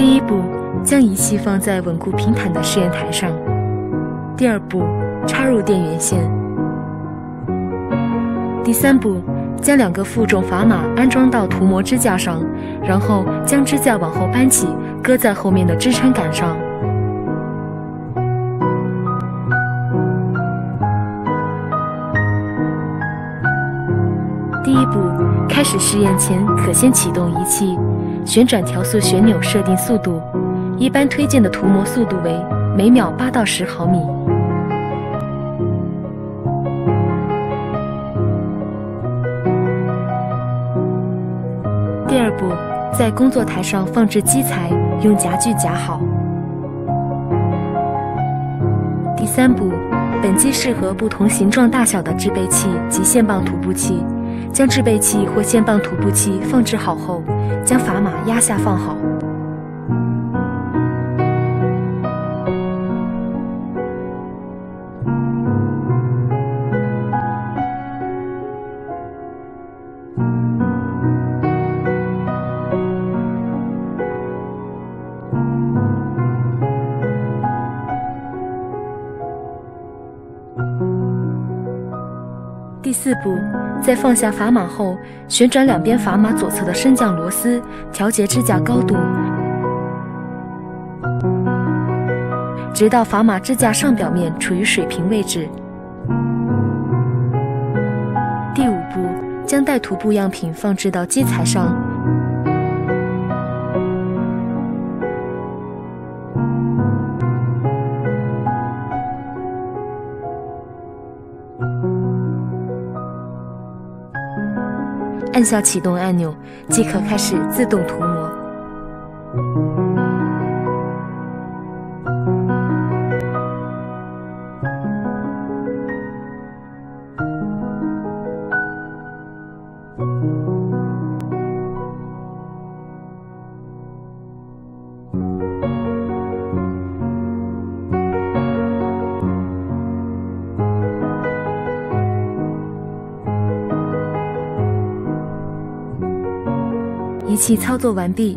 第一步，将仪器放在稳固平坦的试验台上。第二步，插入电源线。第三步，将两个负重砝码安装到涂膜支架上，然后将支架往后搬起，搁在后面的支撑杆上。第一步，开始试验前，可先启动仪器，旋转调速旋钮设定速度，一般推荐的涂膜速度为每秒八到十毫米。第二步，在工作台上放置基材，用夹具夹好。第三步，本机适合不同形状大小的制备器及线棒涂布器。将制备器或线棒涂布器放置好后，将砝码压下放好。第四步。在放下砝码后，旋转两边砝码左侧的升降螺丝，调节支架高度，直到砝码支架上表面处于水平位置。第五步，将带涂布样品放置到基材上。按下启动按钮，即可开始自动涂膜。仪器操作完毕。